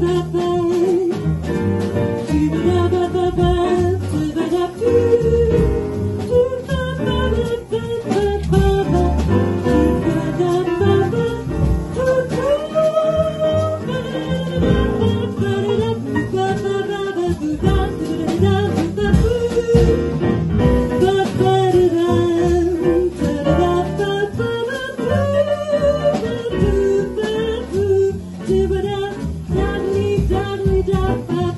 ba